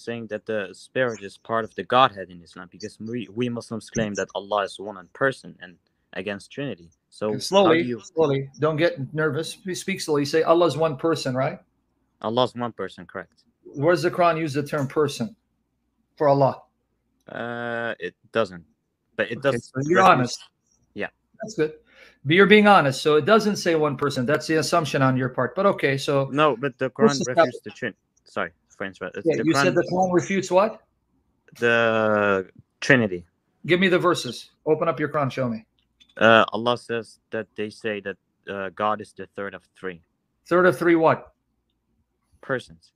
saying that the spirit is part of the Godhead in Islam because we, we Muslims claim that Allah is one in person and against Trinity. So slowly, you... slowly, don't get nervous. We speak slowly. Say Allah is one person, right? Allah is one person, correct. Where does the Quran use the term person for Allah? Uh, it doesn't, but it does. So you're honest. Yeah, that's good. But you're being honest, so it doesn't say one person. That's the assumption on your part. But okay, so no, but the Quran refutes to Trinity. Sorry, for interest. Yeah, you Quran, said the Quran refutes what? The Trinity. Give me the verses. Open up your Quran. Show me. Uh, Allah says that they say that uh, God is the third of three. Third of three what? Persons.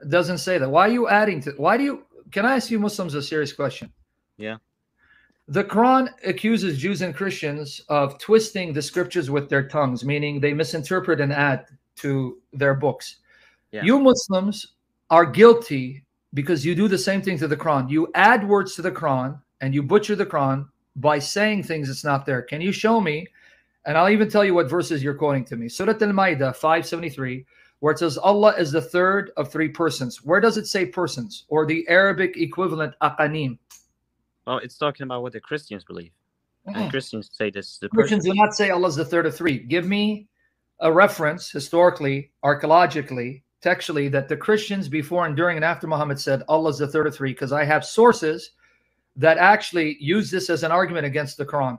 It doesn't say that. Why are you adding to? Why do you? Can I ask you Muslims a serious question? Yeah. The Quran accuses Jews and Christians of twisting the scriptures with their tongues, meaning they misinterpret and add to their books. Yeah. You Muslims are guilty because you do the same thing to the Quran. You add words to the Quran and you butcher the Quran by saying things that's not there. Can you show me? And I'll even tell you what verses you're quoting to me. Surah Al-Ma'idah 573, where it says Allah is the third of three persons. Where does it say persons? Or the Arabic equivalent aqanim? Well, it's talking about what the Christians believe. And mm-hmm. Christians say this. The Christians person. do not say Allah is the third of three. Give me a reference historically, archaeologically, textually, that the Christians before and during and after Muhammad said Allah is the third of three, because I have sources that actually use this as an argument against the Quran.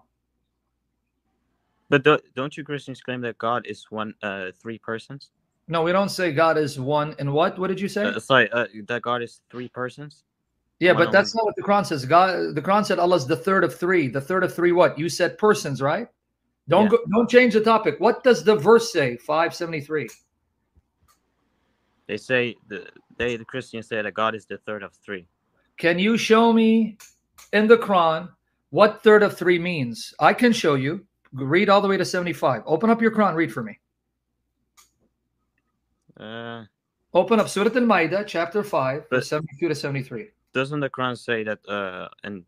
But don't you Christians claim that God is one, uh, three persons? No, we don't say God is one. And what? What did you say? Uh, sorry, uh, that God is three persons. Yeah, one but that's not what the Quran says. God, the Quran said Allah is the third of three. The third of three. What you said? Persons, right? Don't yeah. go, don't change the topic. What does the verse say? Five seventy three. They say the they the Christians say that God is the third of three. Can you show me in the Quran what third of three means? I can show you. Read all the way to 75. Open up your Quran, read for me. Uh, Open up Surah Al-Ma'idah, chapter 5, verse 72 to 73. Doesn't the Quran say that uh, in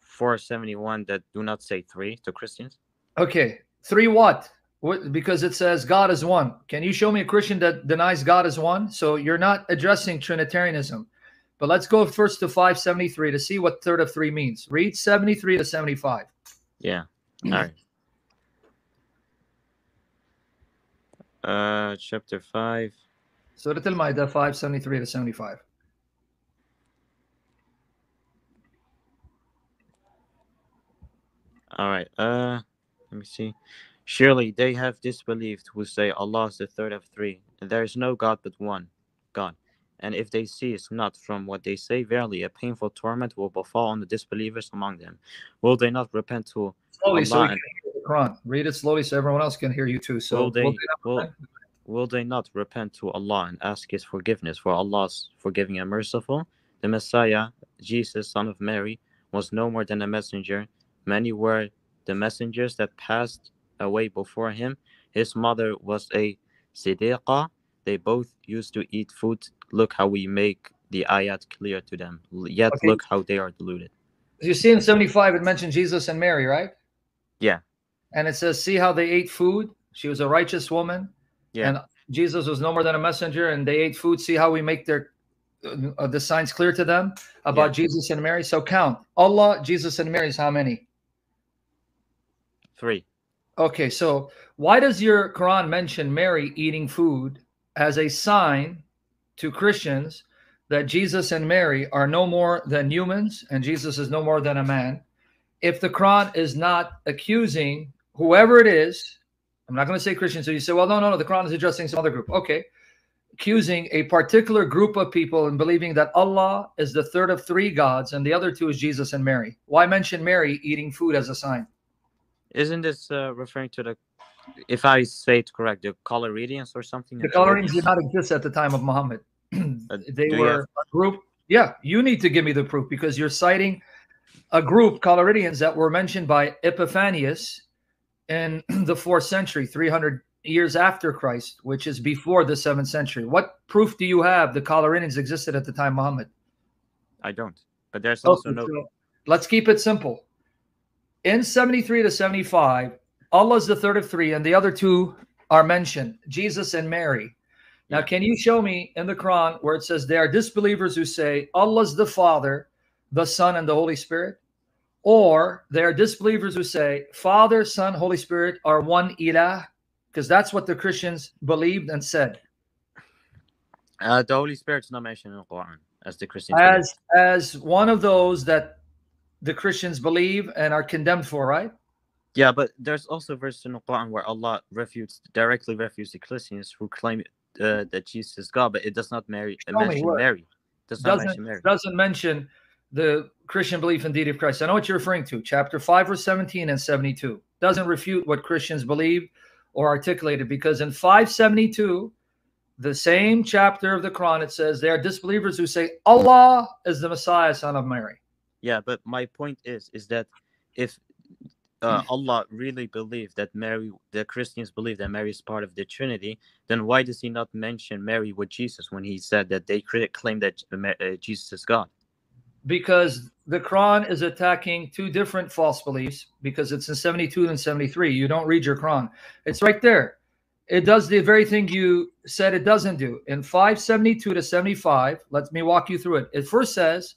471 that do not say three to Christians? Okay. Three what? What? Because it says God is one. Can you show me a Christian that denies God is one? So you're not addressing Trinitarianism. But let's go first to 573 to see what third of three means. Read 73 to 75. Yeah. All right. Uh, chapter 5. Surah Al-Ma'idah 573 to 75. All right. Uh, let me see. Surely they have disbelieved who say Allah is the third of three, and there is no God but one, God. And if they cease not from what they say, verily a painful torment will befall on the disbelievers among them. Will they not repent to slowly Allah so and... the Quran? Read it slowly so everyone else can hear you too. So will they, will they, will, will they not repent to Allah and ask His forgiveness? For Allah's forgiving and merciful. The Messiah, Jesus, son of Mary, was no more than a messenger. Many were the messengers that passed away before him. His mother was a Siddiqah. They both used to eat food look how we make the ayat clear to them. Yet okay. look how they are deluded. You see in 75, it mentioned Jesus and Mary, right? Yeah. And it says, see how they ate food? She was a righteous woman. Yeah. And Jesus was no more than a messenger, and they ate food. See how we make their uh, the signs clear to them about yeah. Jesus and Mary. So count Allah, Jesus, and Mary is how many? Three. Okay, so why does your Quran mention Mary eating food as a sign to Christians that Jesus and Mary are no more than humans and Jesus is no more than a man, if the Quran is not accusing whoever it is, I'm not going to say Christians, so you say, well, no, no, no, the Quran is addressing some other group. Okay. Accusing a particular group of people and believing that Allah is the third of three gods and the other two is Jesus and Mary. Why mention Mary eating food as a sign? Isn't this uh, referring to the if I say it correct, the Collyridians or something? The Collyridians did not exist at the time of Muhammad. they were have... a group. Yeah, you need to give me the proof because you're citing a group, Collyridians, that were mentioned by Epiphanius in the fourth century, 300 years after Christ, which is before the seventh century. What proof do you have the Collyridians existed at the time Muhammad? I don't. But there's also okay, no. So let's keep it simple. In 73 to 75, Allah is the third of three, and the other two are mentioned Jesus and Mary. Now, can you show me in the Quran where it says there are disbelievers who say Allah's the Father, the Son, and the Holy Spirit? Or there are disbelievers who say Father, Son, Holy Spirit are one ilah? Because that's what the Christians believed and said. Uh, the Holy Spirit's not mentioned in the Quran as the Christians. As believe. as one of those that the Christians believe and are condemned for, right? Yeah, but there's also a verse in the Quran where Allah refutes directly refutes the Christians who claim uh, that Jesus is God, but it does not marry, mention Mary. Does not doesn't, mention Mary. Doesn't mention the Christian belief in deity of Christ. I know what you're referring to. Chapter 5, verse 17 and 72. Doesn't refute what Christians believe or articulated because in 572, the same chapter of the Quran, it says there are disbelievers who say Allah is the Messiah, son of Mary. Yeah, but my point is, is that if uh, Allah really believed that Mary, the Christians believe that Mary is part of the Trinity, then why does he not mention Mary with Jesus when he said that they claim that uh, Jesus is God? Because the Quran is attacking two different false beliefs because it's in 72 and 73. You don't read your Quran. It's right there. It does the very thing you said it doesn't do. In 572 to 75, let me walk you through it. It first says,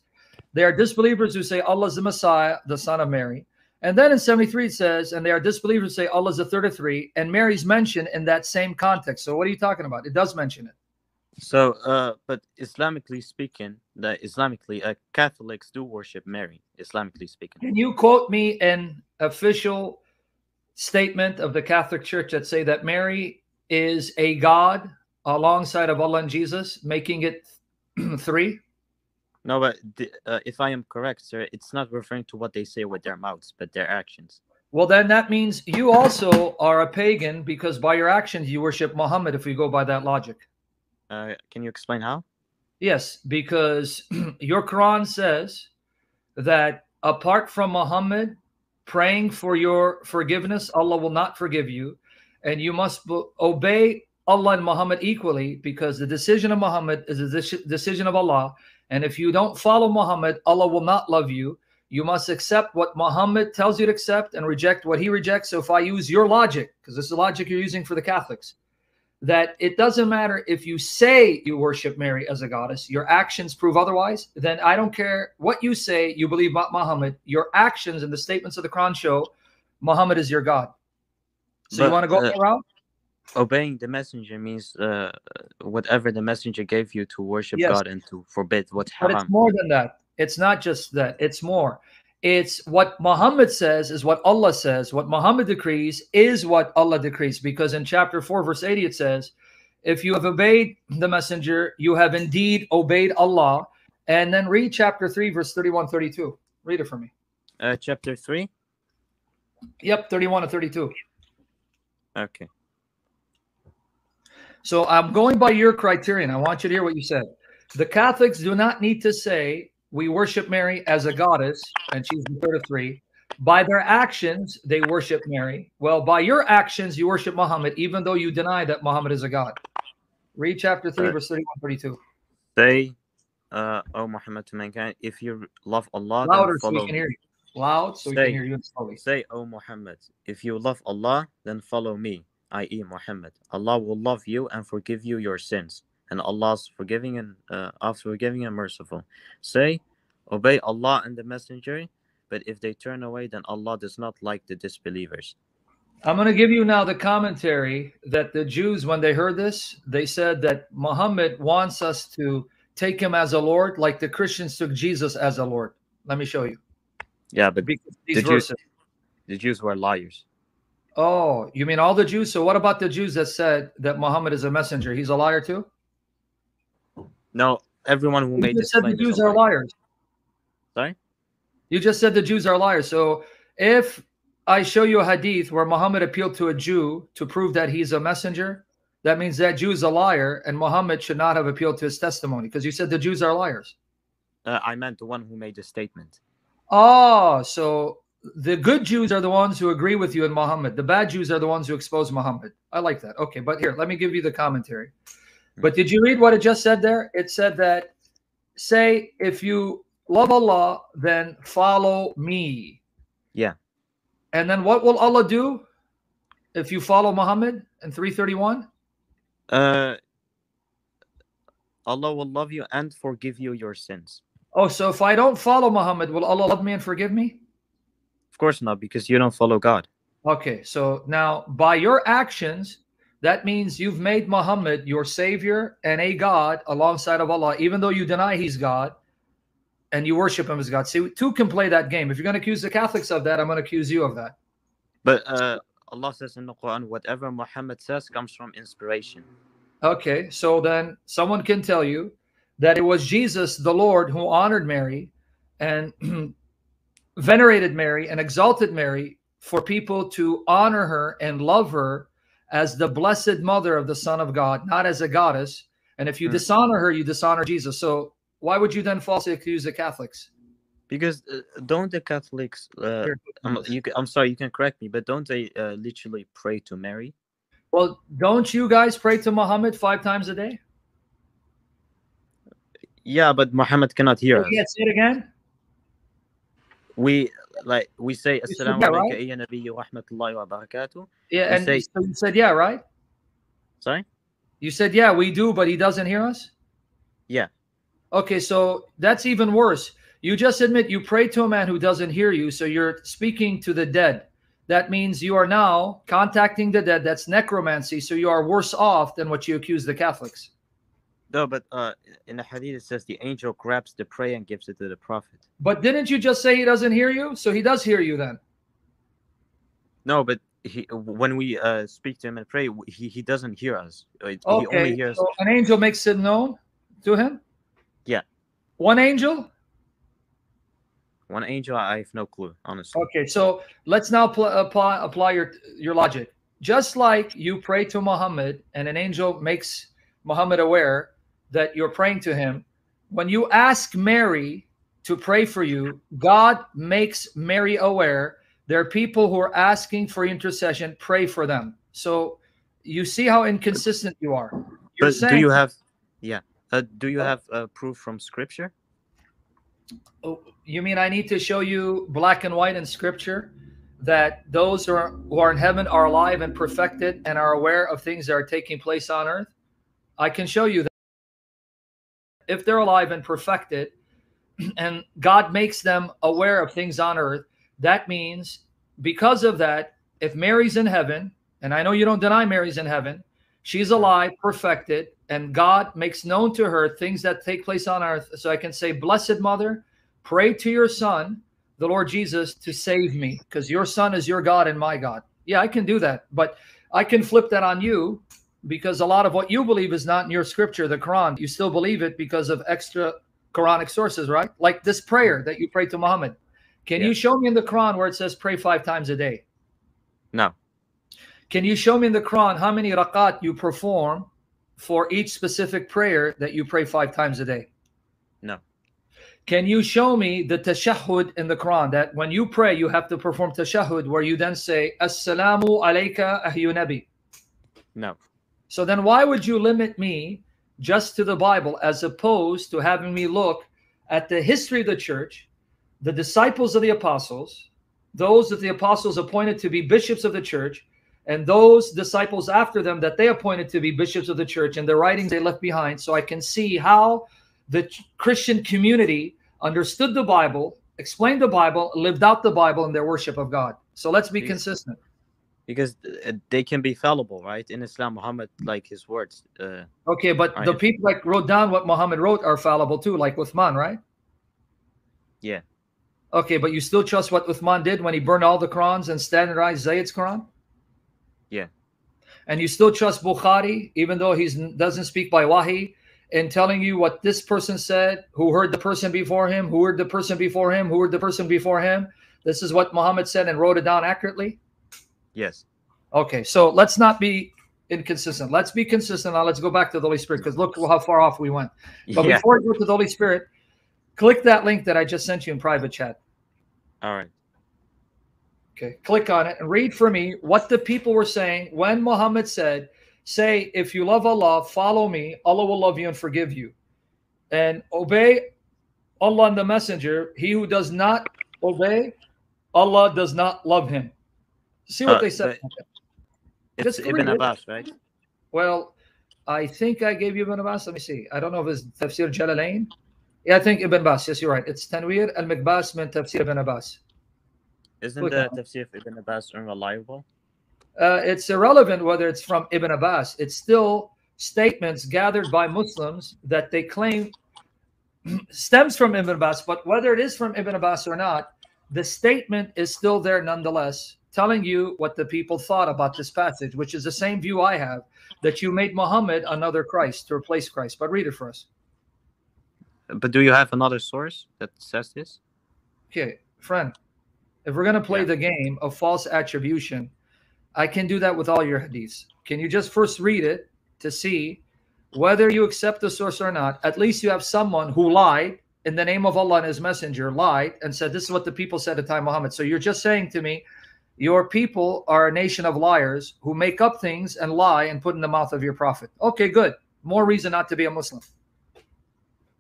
they are disbelievers who say Allah is the Messiah, the son of Mary. And then in 73 it says, and they are disbelievers who say Allah is the third of three, and Mary's mentioned in that same context. So what are you talking about? It does mention it. So, uh, but Islamically speaking, that Islamically, uh, Catholics do worship Mary. Islamically speaking. Can you quote me an official statement of the Catholic Church that say that Mary is a God alongside of Allah and Jesus, making it three? No, but the, uh, if I am correct, sir, it's not referring to what they say with their mouths, but their actions. Well, then that means you also are a pagan because by your actions you worship Muhammad. If we go by that logic. Uh, can you explain how? Yes, because your Quran says that apart from Muhammad praying for your forgiveness, Allah will not forgive you, and you must obey Allah and Muhammad equally because the decision of Muhammad is a decision of Allah, and if you don't follow Muhammad, Allah will not love you. You must accept what Muhammad tells you to accept and reject what he rejects. So if I use your logic, because this is the logic you're using for the Catholics, that it doesn't matter if you say you worship Mary as a goddess, your actions prove otherwise, then I don't care what you say, you believe Muhammad, your actions and the statements of the Quran show Muhammad is your God. So but, you want to go uh, around? Obeying the messenger means uh, whatever the messenger gave you to worship yes. God and to forbid what's haram. But it's more than that. It's not just that. It's more. It's what Muhammad says is what Allah says. What Muhammad decrees is what Allah decrees. Because in chapter 4, verse 80, it says, If you have obeyed the messenger, you have indeed obeyed Allah. And then read chapter 3, verse 31, 32. Read it for me. Uh, chapter 3? Yep, 31 to 32. Okay. So I'm going by your criterion. I want you to hear what you said. The Catholics do not need to say we worship Mary as a goddess and she's the third of three. By their actions, they worship Mary. Well, by your actions, you worship Muhammad, even though you deny that Muhammad is a god. Read chapter 3, verse 31 32. Say, uh, oh Muhammad to mankind, if you love Allah, louder so we can hear you. Loud so say, we can hear you slowly. Say, oh Muhammad, if you love Allah, then follow me i.e., Muhammad. Allah will love you and forgive you your sins. And Allah's forgiving and uh, after forgiving and merciful. Say, obey Allah and the Messenger, but if they turn away, then Allah does not like the disbelievers. I'm going to give you now the commentary that the Jews, when they heard this, they said that Muhammad wants us to take him as a Lord, like the Christians took Jesus as a Lord. Let me show you. Yeah, but the Jews, the Jews were liars. Oh, you mean all the Jews? So what about the Jews that said that Muhammad is a messenger? He's a liar too? No, everyone who you made this said the Jews are liars. Sorry? You just said the Jews are liars. So if I show you a hadith where Muhammad appealed to a Jew to prove that he's a messenger, that means that Jew is a liar and Muhammad should not have appealed to his testimony because you said the Jews are liars. Uh, I meant the one who made the statement. Oh, so the good Jews are the ones who agree with you and Muhammad. The bad Jews are the ones who expose Muhammad. I like that. Okay, but here, let me give you the commentary. But did you read what it just said there? It said that say if you love Allah, then follow me. Yeah. And then what will Allah do if you follow Muhammad in 331? Uh Allah will love you and forgive you your sins. Oh, so if I don't follow Muhammad, will Allah love me and forgive me? Of course not, because you don't follow God. Okay, so now by your actions, that means you've made Muhammad your savior and a God alongside of Allah, even though you deny he's God and you worship him as God. See, two can play that game. If you're going to accuse the Catholics of that, I'm going to accuse you of that. But uh, Allah says in the Quran, whatever Muhammad says comes from inspiration. Okay, so then someone can tell you that it was Jesus, the Lord, who honored Mary and venerated Mary and exalted Mary for people to honor her and love her as the blessed mother of the Son of God, not as a goddess. And if you mm. dishonor her, you dishonor Jesus. So why would you then falsely accuse the Catholics? Because uh, don't the Catholics? Uh, I'm, you, I'm sorry, you can correct me, but don't they uh, literally pray to Mary? Well, don't you guys pray to Muhammad five times a day? Yeah, but Muhammad cannot hear. Yeah, say it again. We like we say Assalamu alaikum ya Nabi wa rahmatullahi wa barakatuh. Yeah, and say, so you said yeah, right? Sorry? You said yeah, we do, but he doesn't hear us? Yeah. Okay, so that's even worse. You just admit you pray to a man who doesn't hear you, so you're speaking to the dead. That means you are now contacting the dead. That's necromancy. So you are worse off than what you accuse the Catholics. No, but uh, in the hadith it says the angel grabs the prey and gives it to the prophet. But didn't you just say he doesn't hear you? So he does hear you then. No, but he when we uh, speak to him and pray, he, he doesn't hear us. He okay, only hears. So an angel makes it known to him. Yeah. One angel. One angel, I have no clue, honestly. Okay, so let's now pl- apply apply your your logic. Just like you pray to Muhammad, and an angel makes Muhammad aware that you're praying to him. When you ask Mary to pray for you, God makes Mary aware there are people who are asking for intercession. Pray for them. So you see how inconsistent you are. You're but saying, do you have, yeah, uh, do you have uh, proof from Scripture? Oh, you mean I need to show you black and white in Scripture that those who are, who are in heaven are alive and perfected and are aware of things that are taking place on earth? I can show you that if they're alive and perfected, and God makes them aware of things on earth, that means because of that, if Mary's in heaven, and I know you don't deny Mary's in heaven, she's alive, perfected, and God makes known to her things that take place on earth. So I can say, Blessed Mother, pray to your Son, the Lord Jesus, to save me, because your Son is your God and my God. Yeah, I can do that, but I can flip that on you because a lot of what you believe is not in your scripture, the Quran. You still believe it because of extra Quranic sources, right? Like this prayer that you pray to Muhammad. Can yeah. you show me in the Quran where it says pray five times a day? No. Can you show me in the Quran how many rakat you perform for each specific prayer that you pray five times a day? No. Can you show me the tashahhud in the Quran that when you pray, you have to perform tashahhud where you then say, Assalamu alayka ahyu nabi? No. So then why would you limit me just to the Bible as opposed to having me look at the history of the church, the disciples of the apostles, those that the apostles appointed to be bishops of the church, and those disciples after them that they appointed to be bishops of the church? And the writings they left behind, so I can see how the Christian community understood the Bible, explained the Bible, lived out the Bible in their worship of God. So let's be consistent because uh, they can be fallible, right? In Islam, Muhammad, like his words. Uh, okay, but the people like wrote down what Muhammad wrote are fallible too, like Uthman, right? Yeah. Okay, but you still trust what Uthman did when he burned all the Qurans and standardized Zayd's Quran? Yeah. And you still trust Bukhari, even though he doesn't speak by Wahi, in telling you what this person said, who heard the person before him, who heard the person before him, who heard the person before him. This is what Muhammad said and wrote it down accurately? Yes. Okay, so let's not be inconsistent. Let's be consistent. Now let's go back to the Holy Spirit because look how far off we went. But yeah. before we go to the Holy Spirit, click that link that I just sent you in private chat. All right. Okay, click on it and read for me what the people were saying when Muhammad said, Say, if you love Allah, follow me, Allah will love you and forgive you. And obey Allah and the Messenger. He who does not obey, Allah does not love him. See what uh, they said. It's Just Ibn Abbas, right? Well, I think I gave you Ibn Abbas. Let me see. I don't know if it's Tafsir Jalalain. Yeah, I think Ibn Abbas. Yes, you're right. It's Tanwir al Mikbas min Tafsir Ibn Abbas. Isn't the Tafsir of Ibn Abbas unreliable? Uh, it's irrelevant whether it's from Ibn Abbas. It's still statements gathered by Muslims that they claim stems from Ibn Abbas, but whether it is from Ibn Abbas or not, the statement is still there nonetheless, telling you what the people thought about this passage, which is the same view I have that you made Muhammad another Christ to replace Christ. But read it for us. But do you have another source that says this? Okay, friend, if we're going to play yeah. the game of false attribution, I can do that with all your hadiths. Can you just first read it to see whether you accept the source or not? At least you have someone who lied in the name of Allah and His Messenger, lied and said, This is what the people said at the time Muhammad. So you're just saying to me, Your people are a nation of liars who make up things and lie and put in the mouth of your prophet. Okay, good. More reason not to be a Muslim.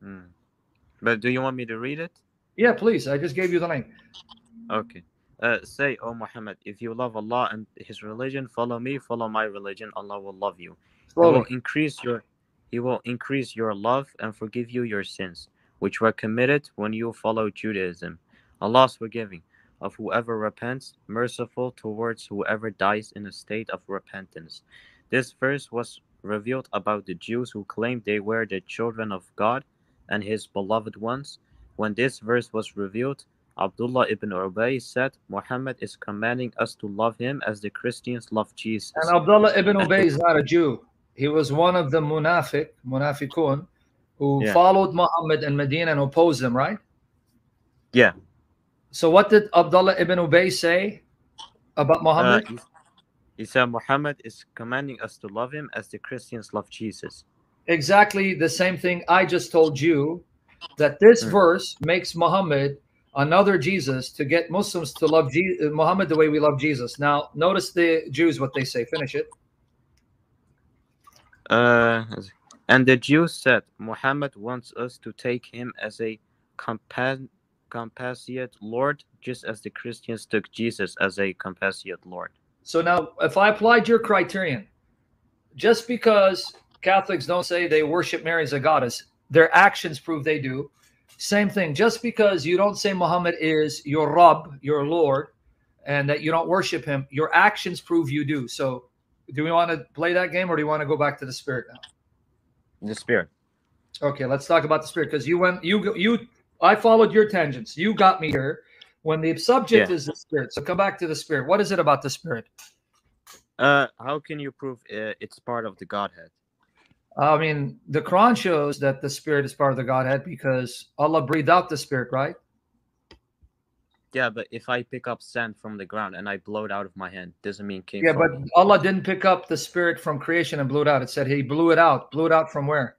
Hmm. But do you want me to read it? Yeah, please. I just gave you the link. Okay. Uh, say, O Muhammad, if you love Allah and His religion, follow me. Follow my religion. Allah will love you. Slowly. He will increase your He will increase your love and forgive you your sins which were committed when you followed Judaism. Allah is forgiving of whoever repents, merciful towards whoever dies in a state of repentance. This verse was revealed about the Jews who claimed they were the children of God and His beloved ones. When this verse was revealed, Abdullah ibn Ubay said, Muhammad is commanding us to love him as the Christians love Jesus. And Abdullah ibn Ubay is not a Jew. He was one of the munafiq, munafiqun, who yeah. followed Muhammad in Medina and opposed him, right? Yeah. So what did Abdullah ibn Ubay say about Muhammad? Uh, he, said Muhammad is commanding us to love him as the Christians love Jesus. Exactly the same thing I just told you that this mm. verse makes Muhammad another Jesus to get Muslims to love Je Muhammad the way we love Jesus. Now, notice the Jews what they say. Finish it. Uh, and the Jews said, Muhammad wants us to take him as a compa- compassionate Lord, just as the Christians took Jesus as a compassionate Lord. So now, if I applied your criterion, just because Catholics don't say they worship Mary as a goddess, their actions prove they do. Same thing. Just because you don't say Muhammad is your Rabb, your Lord, and that you don't worship him, your actions prove you do. So, do we want to play that game or do you want to go back to the spirit now? The spirit. Okay, let's talk about the spirit because you went you you I followed your tangents. You got me here when the subject yeah. is the spirit. So come back to the spirit. What is it about the spirit? Uh, how can you prove uh, it's part of the Godhead? I mean, the Quran shows that the spirit is part of the Godhead because Allah breathed out the spirit, right? Yeah, but if I pick up sand from the ground and I blow it out of my hand, doesn't mean came. Yeah, but me. Allah didn't pick up the spirit from creation and blew it out. It said He blew it out. Blew it out from where?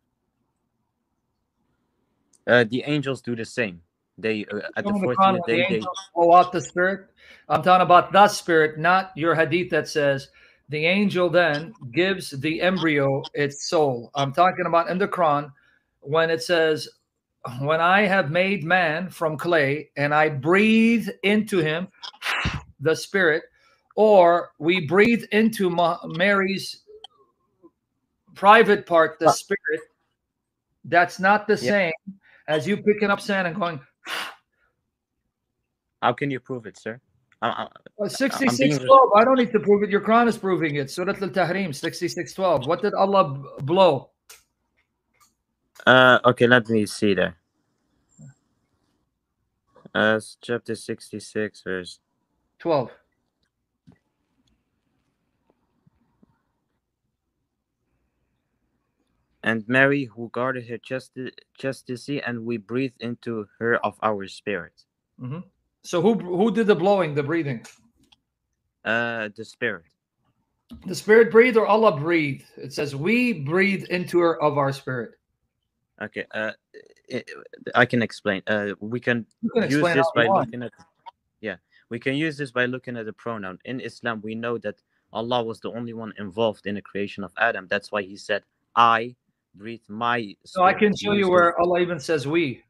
Uh, the angels do the same. They uh, at the fourth the day the they blow out the spirit. I'm talking about the spirit, not your hadith that says the angel then gives the embryo its soul. I'm talking about in the Quran when it says when I have made man from clay and I breathe into him the spirit, or we breathe into Mary's private part, the spirit, that's not the same as you picking up sand and going. How can you prove it, sir? I, I, 6612. I don't need to prove it. Your Quran is proving it. Surah Al Tahrim 6612. What did Allah blow? Uh, okay, let me see there. Uh, chapter 66, verse 12. And Mary, who guarded her chastity, and we breathed into her of our spirit. Mm -hmm. So who who did the blowing, the breathing? Uh, the spirit. The spirit breathed, or Allah breathed. It says we breathe into her of our spirit. Okay, uh, it, I can explain. Uh, we can, can use this by looking at. Yeah, we can use this by looking at the pronoun. In Islam, we know that Allah was the only one involved in the creation of Adam. That's why He said, "I breathe my." So I can show you where Allah even says "we."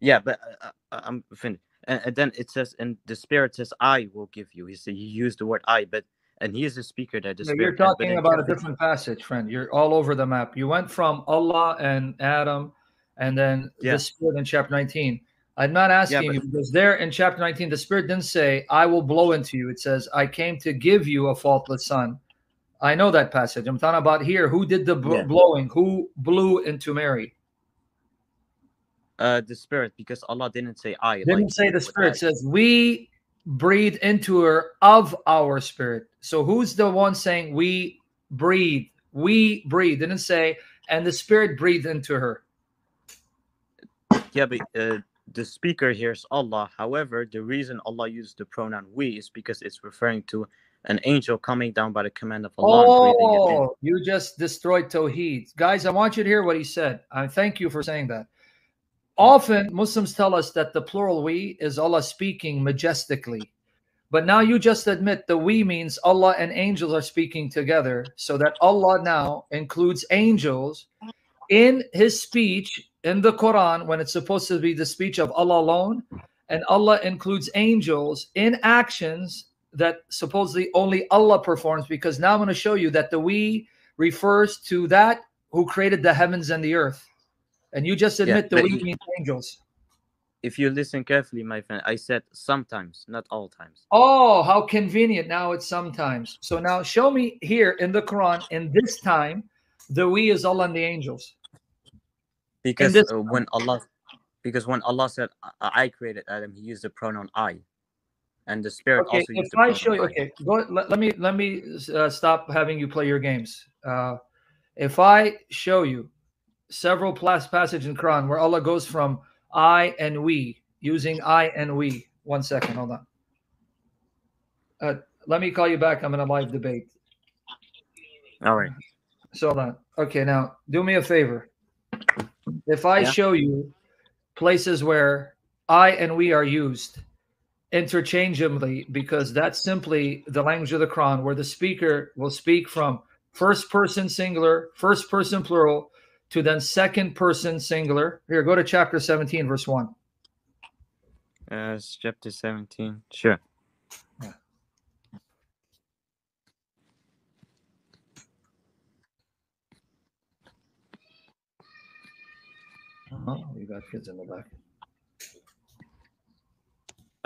Yeah, but uh, uh, I'm finished. And, and, then it says, and the Spirit says, "I will give you." He said, "He used the word I," but and he is the speaker that the Yeah, spirit you're talking about a different passage, friend. You're all over the map. You went from Allah and Adam, and then Yeah. the Spirit in chapter 19. I'm not asking but- you because there in chapter 19, the Spirit didn't say, "I will blow into you." It says, "I came to give you a faultless son." I know that passage. I'm talking about here. Who did the bl- Yeah. blowing? Who blew into Mary? Uh, the spirit, because Allah didn't say I. Didn't like say the Spirit. I. Says, "We breathe into her of our spirit." So who's the one saying we breathe? We breathe. Didn't say, and the Spirit breathed into her. Yeah, but uh, the speaker here is Allah. However, the reason Allah used the pronoun we is because it's referring to an angel coming down by the command of Allah. Oh, you just destroyed Tawheed. Guys, I want you to hear what he said. I thank you for saying that. Often Muslims tell us that the plural we is Allah speaking majestically. But now you just admit the we means Allah and angels are speaking together, so that Allah now includes angels in his speech in the Quran when it's supposed to be the speech of Allah alone, and Allah includes angels in actions that supposedly only Allah performs. Because now I'm going to show you that the we refers to that who created the heavens and the earth, and you just admit the we means angels. If you listen carefully, my friend, I said sometimes, not all times. Oh, how convenient. Now it's sometimes. So now show me here in the Quran, in this time, the we is Allah and the angels. Because uh, when Allah, because when Allah said I created Adam, He used the pronoun I, and the spirit Okay, also if I show you, okay, go, let, let me let me uh, stop having you play your games. Uh, if I show you several plus passage in Quran where Allah goes from I and we, using I and we. One second, hold on. Uh, let me call you back. I'm in a live debate. All right. So hold on. Okay, now do me a favor. If I Yeah. show you places where I and we are used interchangeably, because that's simply the language of the Quran, where the speaker will speak from first person singular, first person plural, to then second person singular. Here, go to chapter 17, verse 1. Uh, it's chapter seventeen. Sure. Oh, you got kids in the back.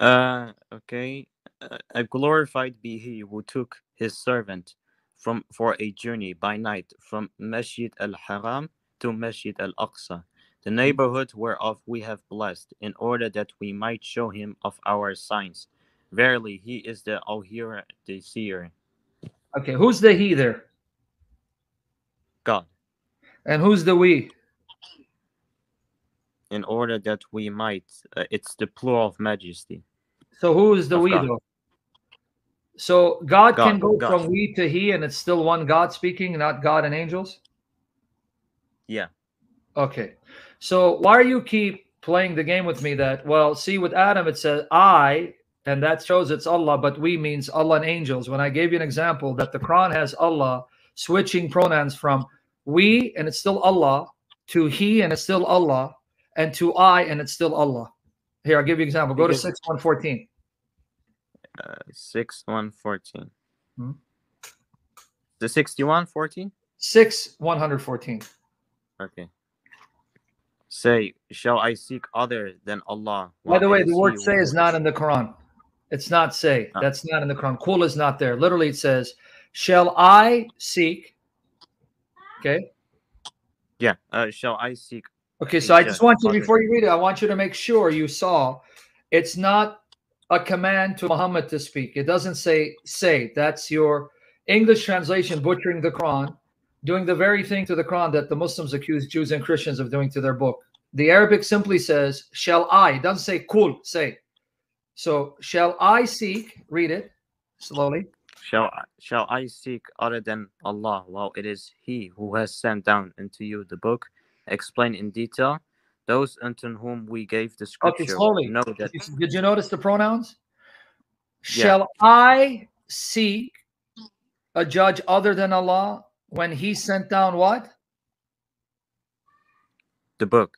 Uh, okay. Uh, uh, glorified be he who took his servant from for a journey by night from Masjid al-Haram to Masjid al-Aqsa, the neighborhood whereof we have blessed, in order that we might show him of our signs. Verily, he is the all-hearer, the seer. Okay, who's the he there? God, And who's the we? in order that we might, uh, it's the plural of majesty. So who is the Of we God. though? So God, can go God. from we to he, and it's still one God speaking, not God and angels. Yeah. Okay. So why do you keep playing the game with me? That well, see with Adam it says I, and that shows it's Allah, but we means Allah and angels. When I gave you an example that the Quran has Allah switching pronouns from we and it's still Allah to he and it's still Allah and to I and it's still Allah. Here, I'll give you an example. Go to Because- 6 114. Uh, 6 1 14. Hmm? The 61 14? 6 114. Okay. Say, shall I seek other than Allah? By the way, the word say is not in the Quran. It's not say. Ah. That's not in the Quran. Kul is not there. Literally, it says, Shall I seek? Okay. Yeah. Uh, shall I seek? Okay. So I just want you, before you read it, I want you to make sure you saw it's not a command to Muhammad to speak. It doesn't say say. That's your English translation butchering the Quran, doing the very thing to the Quran that the Muslims accuse Jews and Christians of doing to their book. The Arabic simply says, Shall I? It doesn't say kul, say. So, shall I seek? Read it slowly. Shall I, shall I seek other than Allah while it is He who has sent down into you the book, explain in detail those unto whom we gave the scripture. Okay, slowly. know that Did you notice the pronouns? Yeah. Shall I seek a judge other than Allah when He sent down what? the book.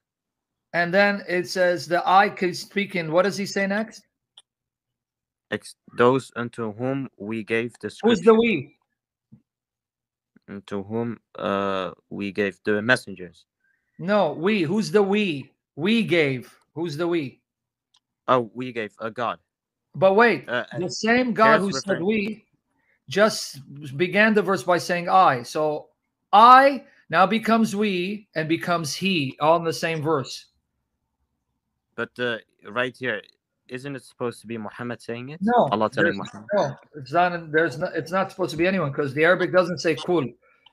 And then it says the I could speak in. What does He say next? those unto whom we gave the scripture. Who's the we? To whom uh, we gave the messengers. No, we. Who's the we? We gave. Who's the we? Oh, we gave a God. But wait, uh, the same God who said we just began the verse by saying I. So I now becomes we and becomes he, all in the same verse. But uh, right here, isn't it supposed to be Muhammad saying it? No, Allah telling Muhammad. No, it's not. There's not. It's not supposed to be anyone because the Arabic doesn't say kul.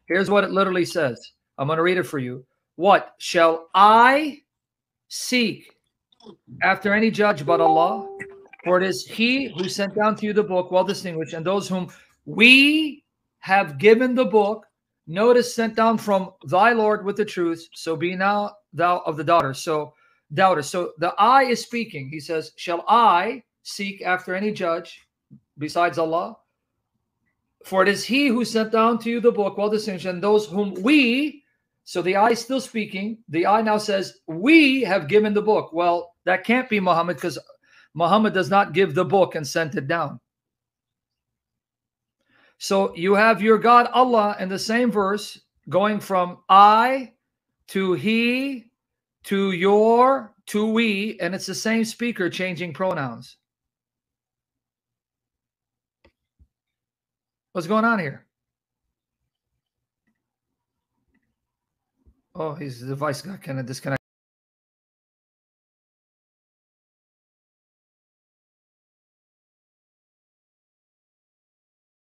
Here's what it literally says. I'm going to read it for you. What shall I seek after any judge but Allah? For it is He who sent down to you the book, well distinguished, and those whom we have given the book. Notice sent down from thy Lord with the truth. So be now thou of the daughters. So doubters. So the I is speaking. He says, Shall I seek after any judge besides Allah? For it is He who sent down to you the book, well distinguished, and those whom we, so the is still speaking. The I now says, We have given the book. Well, that can't be Muhammad because Muhammad does not give the book and sent it down. So you have your God, Allah, in the same verse, going from I to He to your to we, and it's the same speaker changing pronouns. What's going on here? Oh, his device got kind of disconnected.